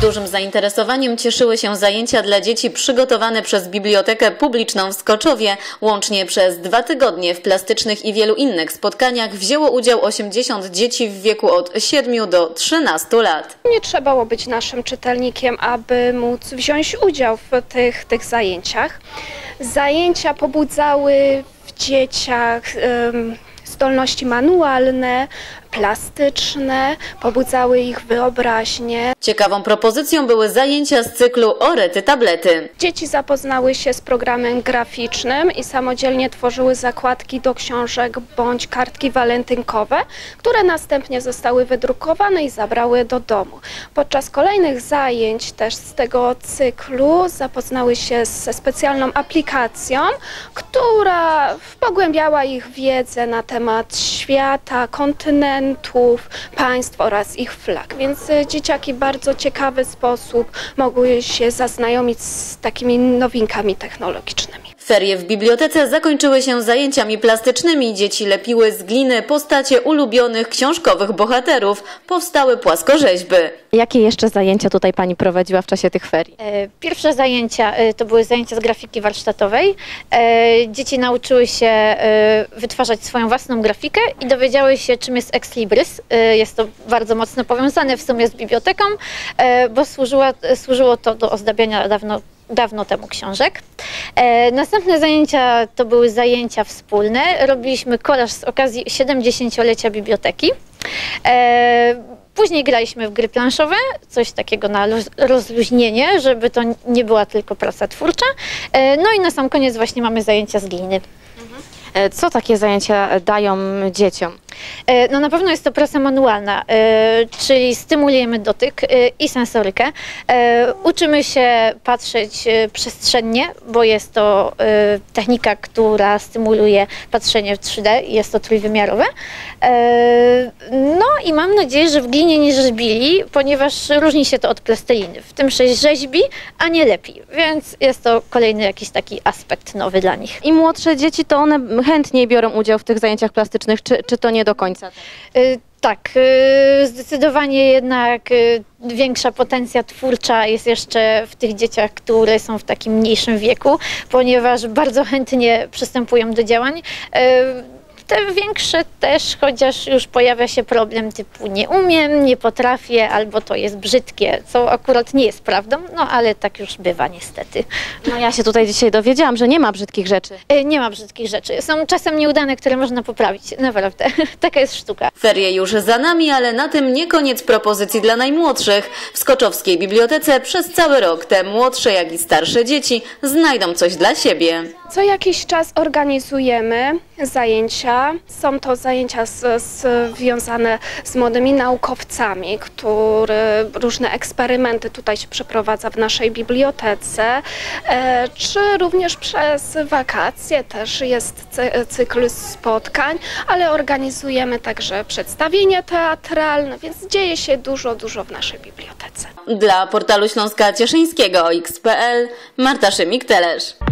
Dużym zainteresowaniem cieszyły się zajęcia dla dzieci przygotowane przez Bibliotekę Publiczną w Skoczowie. Łącznie przez dwa tygodnie w plastycznych i wielu innych spotkaniach wzięło udział 80 dzieci w wieku od 7 do 13 lat. Nie trzeba było być naszym czytelnikiem, aby móc wziąć udział w tych, tych zajęciach. Zajęcia pobudzały w dzieciach em, zdolności manualne, plastyczne, pobudzały ich wyobraźnię. Ciekawą propozycją były zajęcia z cyklu Orety Tablety. Dzieci zapoznały się z programem graficznym i samodzielnie tworzyły zakładki do książek bądź kartki walentynkowe, które następnie zostały wydrukowane i zabrały do domu. Podczas kolejnych zajęć też z tego cyklu zapoznały się ze specjalną aplikacją, która pogłębiała ich wiedzę na temat świata, państw oraz ich flag. Więc e, dzieciaki w bardzo ciekawy sposób mogły się zaznajomić z takimi nowinkami technologicznymi. Ferie w bibliotece zakończyły się zajęciami plastycznymi. Dzieci lepiły z gliny postacie ulubionych książkowych bohaterów. Powstały płaskorzeźby. Jakie jeszcze zajęcia tutaj Pani prowadziła w czasie tych ferii? E, Pierwsze zajęcia e, to były zajęcia z grafiki warsztatowej. E, Dzieci nauczyły się wytwarzać swoją własną grafikę i dowiedziały się, czym jest Ex Libris. Jest to bardzo mocno powiązane w sumie z biblioteką, bo służyła, służyło to do ozdabiania dawno dawno temu książek. E, następne zajęcia to były zajęcia wspólne. Robiliśmy kolaż z okazji 70-lecia biblioteki. E, później graliśmy w gry planszowe, coś takiego na roz- rozluźnienie, żeby to nie była tylko praca twórcza. E, no i na sam koniec właśnie mamy zajęcia z gliny. E, Co takie zajęcia dają dzieciom? E, No na pewno jest to praca manualna, e, czyli stymulujemy dotyk e, i sensorykę. Uczymy się patrzeć przestrzennie, bo jest to technika, która stymuluje patrzenie w 3D, jest to trójwymiarowe. No i mam nadzieję, że w glinie nie rzeźbili, ponieważ różni się to od plasteliny. W tym się rzeźbi, a nie lepi, więc jest to kolejny jakiś taki aspekt nowy dla nich. I młodsze dzieci to one chętniej biorą udział w tych zajęciach plastycznych, czy, czy to nie do końca? Y, Tak, y, zdecydowanie jednak y, większa potencja twórcza jest jeszcze w tych dzieciach, które są w takim mniejszym wieku, ponieważ bardzo chętnie przystępują do działań. Te większe też, chociaż już pojawia się problem typu nie umiem, nie potrafię, albo to jest brzydkie, co akurat nie jest prawdą, no ale tak już bywa niestety. No ja się tutaj dzisiaj dowiedziałam, że nie ma brzydkich rzeczy. Y, Nie ma brzydkich rzeczy. Są czasem nieudane, które można poprawić. Naprawdę. Taka jest sztuka. Ferie już za nami, ale na tym nie koniec propozycji dla najmłodszych. W Skoczowskiej Bibliotece przez cały rok te młodsze, jak i starsze dzieci znajdą coś dla siebie. Co jakiś czas organizujemy zajęcia. Są to zajęcia z, związane z młodymi naukowcami, które różne eksperymenty tutaj się przeprowadza w naszej bibliotece, e, czy również przez wakacje też jest cy- cykl spotkań, ale organizujemy także przedstawienia teatralne, więc dzieje się dużo, dużo w naszej bibliotece. Dla portalu Śląska Cieszyńskiego XPL Marta Szymik-Telesz.